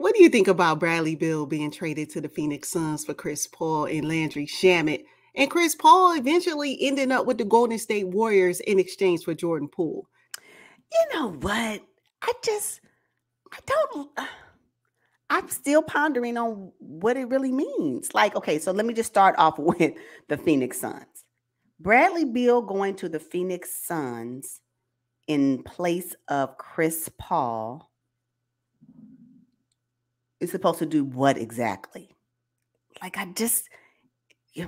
What do you think about Bradley Beal being traded to the Phoenix Suns for Chris Paul and Landry Shamet? And Chris Paul eventually ending up with the Golden State Warriors in exchange for Jordan Poole. You know what? I just, I don't. Uh, I'm still pondering on what it really means. Like, okay, so let me just start off with the Phoenix Suns. Bradley Beal going to the Phoenix Suns in place of Chris Paul is supposed to do what exactly? Like, I just, yeah.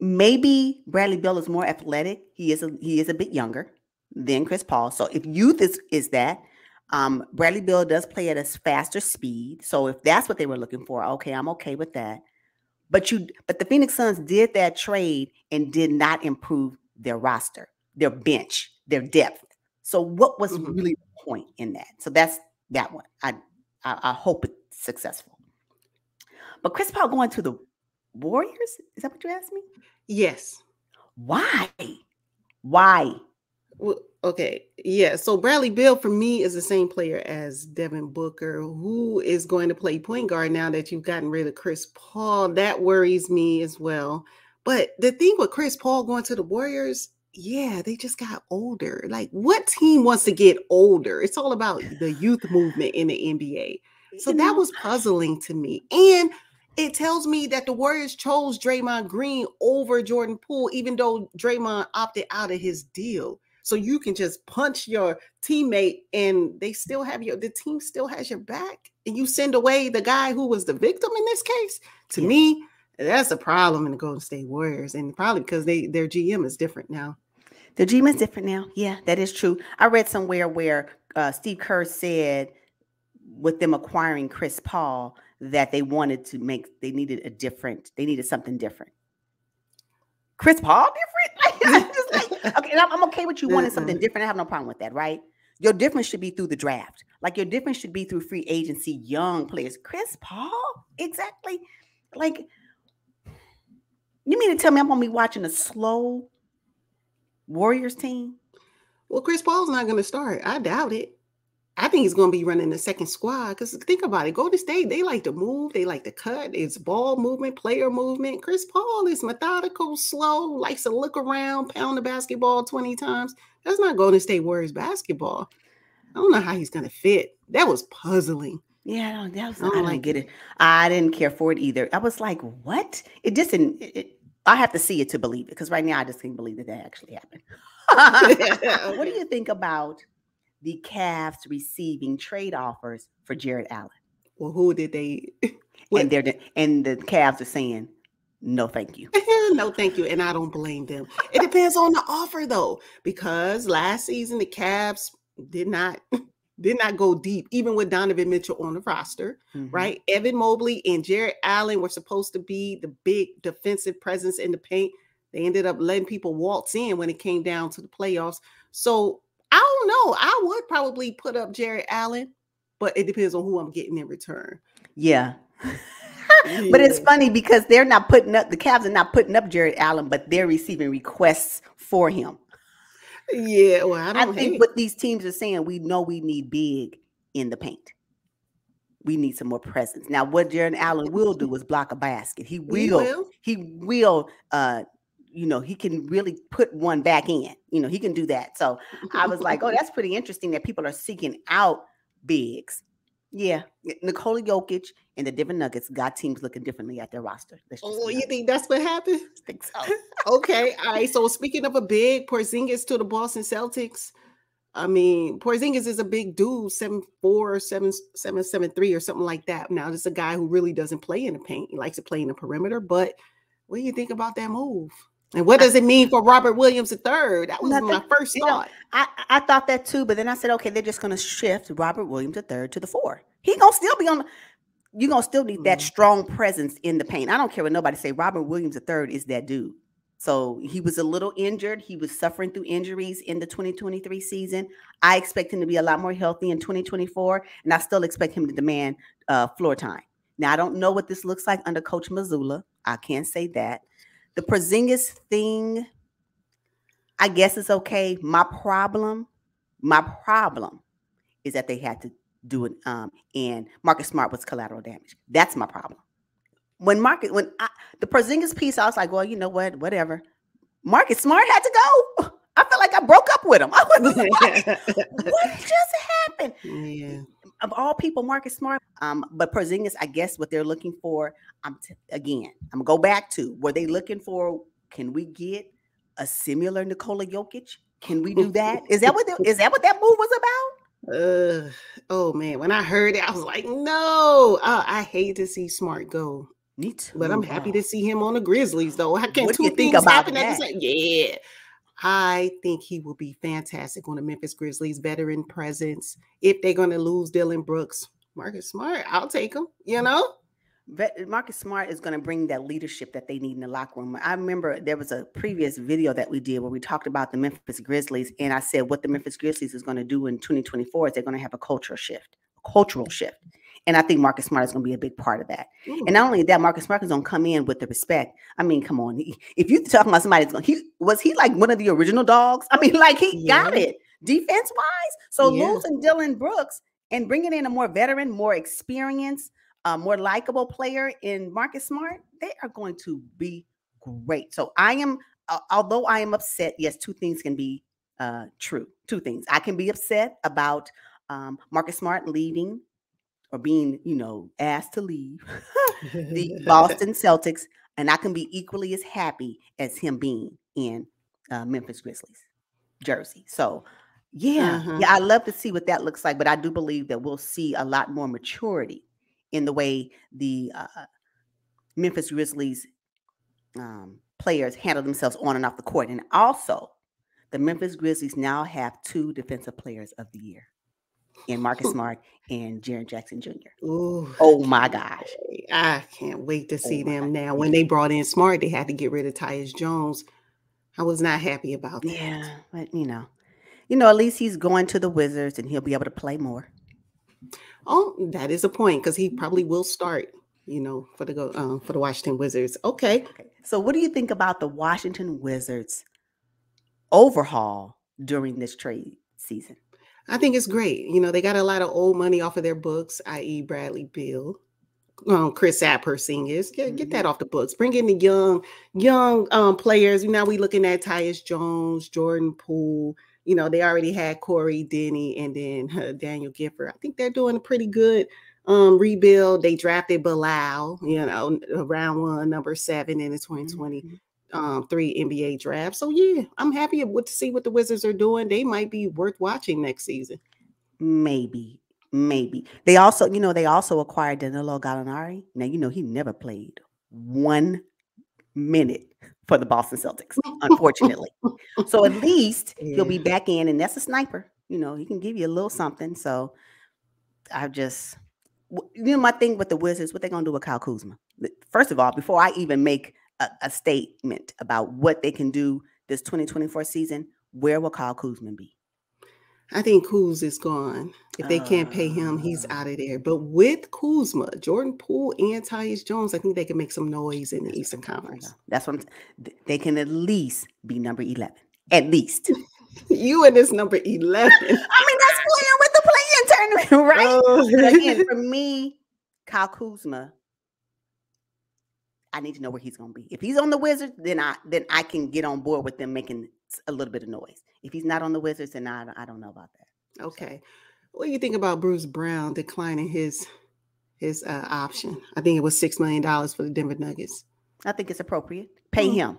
maybe Bradley Beal is more athletic. He is a, he is a bit younger than Chris Paul. So if youth is is that, um, Bradley Beal does play at a faster speed. So if that's what they were looking for, okay, I'm okay with that. But you, but the Phoenix Suns did that trade and did not improve their roster, their bench, their depth. So what was mm-hmm. really the point in that? So that's that one. I, I, I hope it's successful. But Chris Paul going to the Warriors? Is that what you asked me? Yes. Why? Why? Well, okay, yeah. So Bradley Beal for me is the same player as Devin Booker, who is going to play point guard now that you've gotten rid of Chris Paul. That worries me as well. But the thing with Chris Paul going to the Warriors, yeah, they just got older. Like, what team wants to get older? It's all about the youth movement in the NBA. So that mm-hmm. was puzzling to me. And it tells me that the Warriors chose Draymond Green over Jordan Poole, even though Draymond opted out of his deal. So you can just punch your teammate and they still have your the team still has your back. And you send away the guy who was the victim in this case. To yeah. me, that's a problem in the Golden State Warriors. And probably because they their GM is different now. The GM is different now. Yeah, that is true. I read somewhere where uh, Steve Kerr said with them acquiring Chris Paul that they wanted to make they needed a different they needed something different Chris Paul different? like, okay, I'm, I'm, okay with you wanting something different. I have no problem with that, right? Your difference should be through the draft. Like your difference should be through free agency, young players. Chris Paul, exactly. Like, you mean to tell me I'm gonna be watching a slow Warriors team? Well, Chris Paul's not gonna start. I doubt it. I think he's going to be running the second squad because think about it. Golden State, they like to move, they like to cut. It's ball movement, player movement. Chris Paul is methodical, slow, likes to look around, pound the basketball 20 times. That's not Golden State Warriors basketball. I don't know how he's going to fit. That was puzzling. Yeah, that was, I, don't I like get it. I didn't care for it either. I was like, what? It just didn't. It, I have to see it to believe it because right now I just can't believe that that actually happened. what do you think about? the Cavs receiving trade offers for Jarrett Allen. Well, who did they? and they're and the Cavs are saying no, thank you. no, thank you. And I don't blame them. It depends on the offer though, because last season the Cavs did not did not go deep, even with Donovan Mitchell on the roster, mm-hmm. right? Evan Mobley and Jarrett Allen were supposed to be the big defensive presence in the paint. They ended up letting people waltz in when it came down to the playoffs. So I don't know. I would probably put up Jarrett Allen, but it depends on who I'm getting in return. Yeah. yeah. But it's funny because they're not putting up the Cavs are not putting up Jarrett Allen, but they're receiving requests for him. Yeah, well, I, I think what these teams are saying, we know we need big in the paint. We need some more presence. Now, what Jarrett Allen will do is block a basket. He will. He will, he will uh, you know, he can really put one back in. You know, he can do that. So I was like, oh, that's pretty interesting that people are seeking out bigs. Yeah, Nikola Jokic and the Denver Nuggets got teams looking differently at their roster. Oh, you think that's what happened? I think so. okay, all right. So speaking of a big, Porzingis to the Boston Celtics. I mean, Porzingis is a big dude, seven four, seven seven seven three, or something like that. Now, this is a guy who really doesn't play in the paint. He likes to play in the perimeter. But what do you think about that move? And what does it mean for Robert Williams III? That was Nothing, my first thought. Know, I, I thought that too, but then I said, okay, they're just gonna shift Robert Williams III to the four. He gonna still be on you're gonna still need that mm-hmm. strong presence in the paint. I don't care what nobody say. Robert Williams III is that dude. So he was a little injured. He was suffering through injuries in the 2023 season. I expect him to be a lot more healthy in 2024, and I still expect him to demand uh, floor time. Now I don't know what this looks like under Coach Mazzulla. I can't say that. The Porzingis thing, I guess it's okay. My problem, my problem is that they had to doing um and Marcus Smart was collateral damage. That's my problem. When Marcus when I, the Porzingis piece, I was like, well, you know what, whatever. Marcus Smart had to go. I like I broke up with him. I was like, what just happened? Yeah. Of all people, Marcus Smart. Um, but Porzingis, I guess what they're looking for. I'm t- again. I'm gonna go back to were they looking for? Can we get a similar Nikola Jokic? Can we do that? Is that what the, is that what that move was about? Uh, oh man, when I heard it, I was like, no, uh, I hate to see Smart go. Me too. But I'm happy to see him on the Grizzlies, though. How can What do two things about happen at the same? Yeah, I think he will be fantastic on the Memphis Grizzlies. Veteran presence. If they're going to lose Dillon Brooks, Marcus Smart, I'll take him. You mm. know. Vet- Marcus Smart is going to bring that leadership that they need in the locker room. I remember there was a previous video that we did where we talked about the Memphis Grizzlies, and I said what the Memphis Grizzlies is going to do in 2024 is they're going to have a cultural shift, a cultural shift, and I think Marcus Smart is going to be a big part of that. Ooh. And not only that, Marcus Smart is going to come in with the respect. I mean, come on, he- if you're talking about somebody that's going, he was he like one of the original dogs. I mean, like he got it defense wise. So Yeah. losing Dillon Brooks and bringing in a more veteran, more experienced a more likable player in Marcus Smart, they are going to be great. So I am, uh, although I am upset, yes, two things can be uh, true. Two things. I can be upset about um, Marcus Smart leaving or being, you know, asked to leave the Boston Celtics, and I can be equally as happy as him being in uh, Memphis Grizzlies jersey. So. Yeah, Uh-huh. yeah, I love to see what that looks like, but I do believe that we'll see a lot more maturity in the way the uh, Memphis Grizzlies um, players handle themselves on and off the court. And also, the Memphis Grizzlies now have two defensive players of the year in Marcus Smart and Jaren Jackson Jr. Ooh, Oh my gosh. I can't wait to see Oh them God. now. When they brought in Smart, they had to get rid of Tyus Jones. I was not happy about that. Yeah, but you know, you know, at least he's going to the Wizards and he'll be able to play more. Oh, that is a point because he probably will start. You know, for the go um, for the Washington Wizards. Okay, Okay. So, what do you think about the Washington Wizards overhaul during this trade season? I think it's great. You know, they got a lot of old money off of their books, i.e., Bradley Beal, um, Chris singers. Get, get that off the books. Bring in the young, young um, players. Now we looking at Tyus Jones, Jordan Poole. You know, they already had Corey Denny and then uh, Daniel Gafford. I think they're doing a pretty good um, rebuild. They drafted Bilal, you know, round one, number seven in the 2020 Mhm. Um, three NBA draft. So yeah, I'm happy with to see what the Wizards are doing. They might be worth watching next season. Maybe, maybe. They also, you know, they also acquired Danilo Gallinari. Now, you know, he never played one minute for the Boston Celtics, unfortunately. so at least he'll be back in, and that's a sniper. You know, he can give you a little something. So I just, you know, my thing with the Wizards, what they gonna do with Kyle Kuzma? First of all, before I even make a, a statement about what they can do this 2024 season, where will Kyle Kuzma be? I think Kuz is gone. If they can't pay him, he's Ah. out of there. But with Kuzma, Jordan Poole, and Tyus Jones, I think they can make some noise in the That's Eastern what I'm- I Conference. That's what I'm, th- they can at least be number 11. At least. You and this number 11. I mean, that's playing with the play-in tournament, right? Oh. Again, for me, Kyle Kuzma, I need to know where he's going to be. If he's on the Wizards, then I then I can get on board with them making a little bit of noise. If he's not on the Wizards, then I, I don't know about that. Okay. What do you think about Bruce Brown declining his his uh, option? I think it was six million dollars for the Denver Nuggets. I think it's appropriate. Pay Mm. him.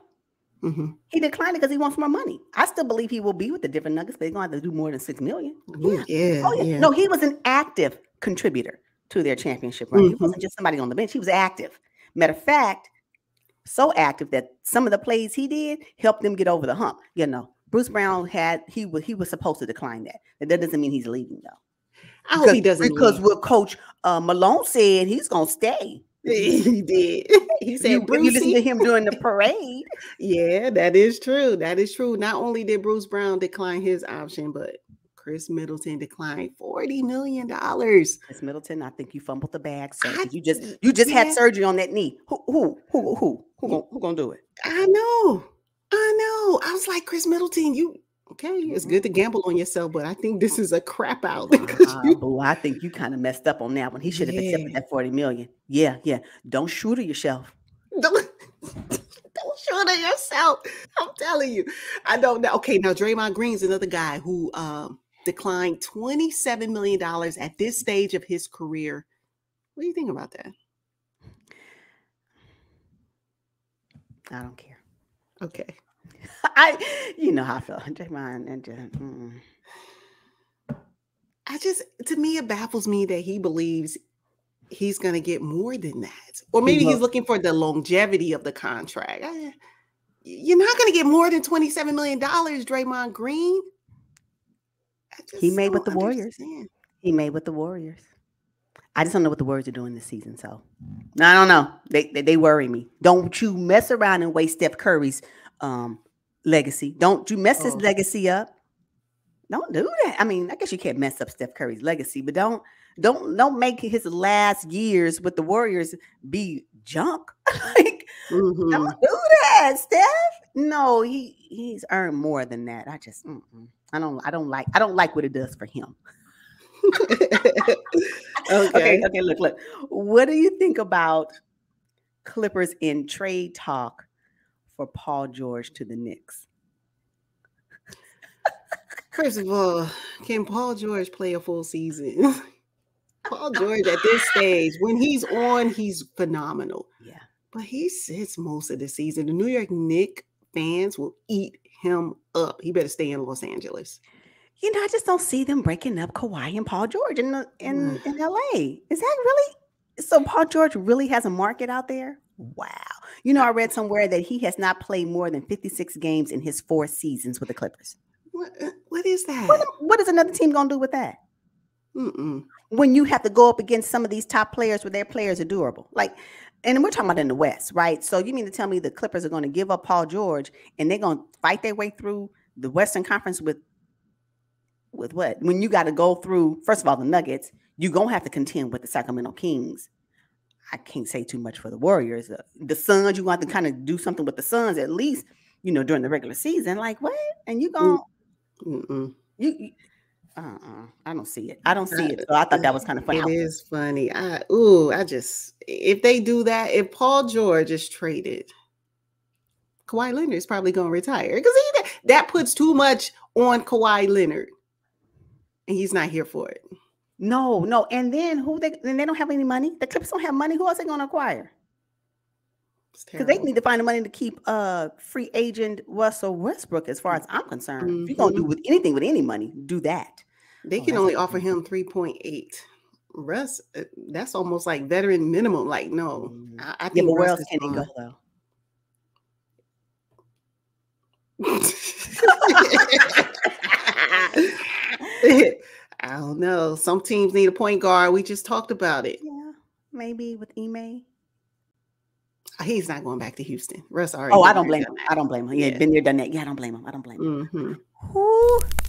hmm He declined it because he wants more money. I still believe he will be with the different Nuggets, but they're going to have to do more than six million. Yeah, yeah, Oh, yeah. yeah. No, he was an active contributor to their championship run. He Mhm. wasn't just somebody on the bench. He was active. Matter of fact, so active that some of the plays he did helped them get over the hump. You know, Bruce Brown had he was he was supposed to decline that. And that doesn't mean he's leaving though. I hope he doesn't. because leave. what Coach uh, Malone said he's gonna stay. he did. He said, You, you listen to him during the parade. Yeah, that is true. That is true. Not only did Bruce Brown decline his option, but Khris Middleton declined forty million dollars. Khris Middleton, I think you fumbled the bag, sir. I- You just you just had surgery on that knee. Who who who who who gonna, who gonna do it? I know, I know. I was like, Khris Middleton, you Okay, it's mm-hmm. good to gamble on yourself, but I think this is a crap out. Uh, you, I think you kind of messed up on that one. He should have yeah. accepted that 40 million. Yeah, yeah. Don't shoot at yourself. Don't, don't shoot at yourself. I'm telling you. I don't know. Okay, now Draymond Green's another guy who um, declined $27 million at this stage of his career. What do you think about that? I don't care. Okay. I, you know how I feel. Draymond and just, mm. I just, to me, it baffles me that he believes he's going to get more than that, or maybe he he's looking for the longevity of the contract. I, you're not going to get more than twenty-seven million dollars, Draymond Green. He made with the Warriors. He made with the Warriors. I just don't know what the Warriors are doing this season. So I don't know. They, they, they worry me. Don't you mess around and waste Steph Curry's um, legacy. Don't you mess oh. his legacy up. Don't do that. I mean, I guess you can't mess up Steph Curry's legacy, but don't don't don't make his last years with the Warriors be junk. like, mm-hmm. don't do that, Steph. No, he he's earned more than that. I just I don't I don't like I don't like what it does for him. okay. okay, okay, look, look. What do you think about Clippers in trade talk for Paul George to the Knicks? First of all, can Paul George play a full season? Paul George at this stage, when he's on, he's phenomenal. Yeah. But he sits most of the season. The New York Knicks fans will eat him up. He better stay in Los Angeles. You know, I just don't see them breaking up Kawhi and Paul George in the, in, mm. in LA. Is that really so? Paul George really has a market out there? Wow. You know, I read somewhere that he has not played more than 56 games in his four seasons with the Clippers. What, uh, what is that? What, what is another team going to do with that? Mm-mm. When you have to go up against some of these top players where their players are durable. Like, and we're talking about in the West, right? So you mean to tell me the Clippers are going to give up Paul George and they're going to fight their way through the Western Conference with with what? When you got to go through, first of all, the Nuggets, you're going to have to contend with the Sacramento Kings I can't say too much for the Warriors. The Suns, you want to kind of do something with the Suns at least, you know, during the regular season. Like what? And you going mm you, you uh-uh. I don't see it. I don't see it. So I thought that was kind of funny. It is funny. I ooh, I just if they do that, if Paul George is traded, Kawhi Leonard is probably going to retire because that puts too much on Kawhi Leonard, and he's not here for it. No, no. And then who they then they don't have any money. The Clippers don't have money. Who else are they going to acquire? Because they need to find the money to keep uh free agent Russell Westbrook, as far as I'm concerned. Mm-hmm. If you're gonna do with anything with any money, do that. They oh, can only offer him 3.8. Russ, uh, that's almost like veteran minimum. Like, no, mm-hmm. I, I, think yeah, where else can he go though? I don't know. Some teams need a point guard. We just talked about it. Yeah, maybe with Ime. He's not going back to Houston. Russ already. Oh, I don't blame him. I don't blame him. Yeah, yeah, been there, done that. Yeah, I don't blame him. I don't blame him. Mm-hmm.